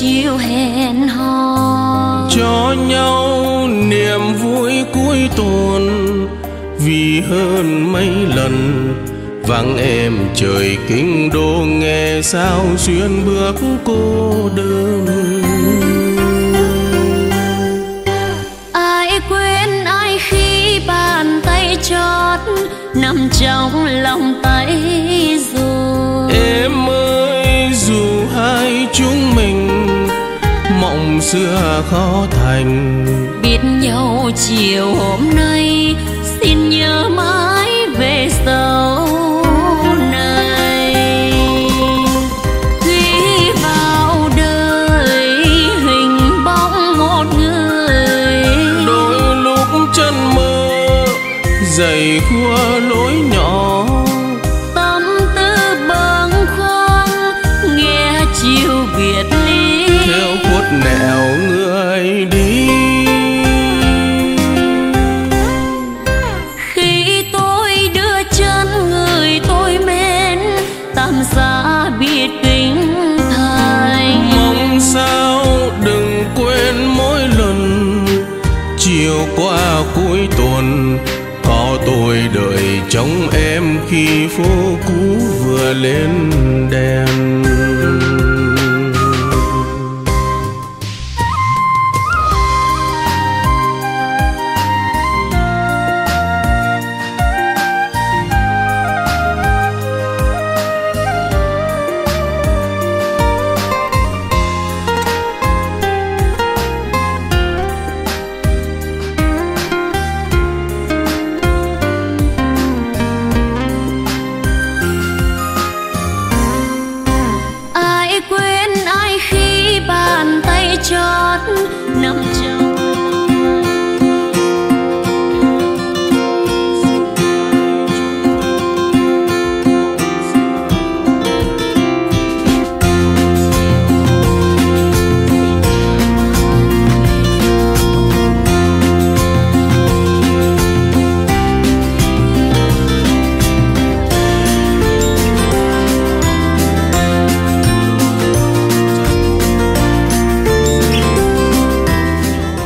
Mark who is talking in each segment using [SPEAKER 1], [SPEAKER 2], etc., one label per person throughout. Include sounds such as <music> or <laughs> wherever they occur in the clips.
[SPEAKER 1] chiều hẹn hò.
[SPEAKER 2] Cho nhau niềm vui cuối tuần, vì hơn mấy lần vắng em trời kinh đô nghe sao xuyên bước cô đơn. Xưa khó thành.
[SPEAKER 1] Biết nhau chiều hôm nay xin nhớ mãi về sau này. Khi vào đời hình bóng một người.
[SPEAKER 2] Đôi lúc chân mơ dày khua lối nhỏ.
[SPEAKER 1] Tâm tư bâng khuâng nghe chiều biệt
[SPEAKER 2] nẻo người đi.
[SPEAKER 1] Khi tôi đưa chân người tôi mến tạm xa biệt kinh thành
[SPEAKER 2] mong sao đừng quên mỗi lần chiều qua cuối tuần có tôi đợi trông em khi phố cũ vừa lên đèn
[SPEAKER 3] 嗯 <laughs>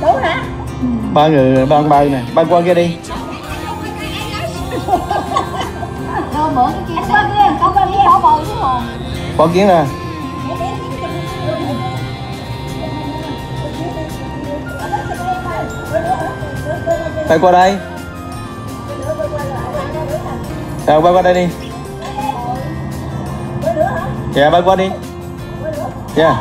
[SPEAKER 3] vô ba người ba ông bay nè ba qua kia đi. Qua kiến nè. Bay qua đây. Rồi bay qua đây đi. Dạ bay qua đi. Dạ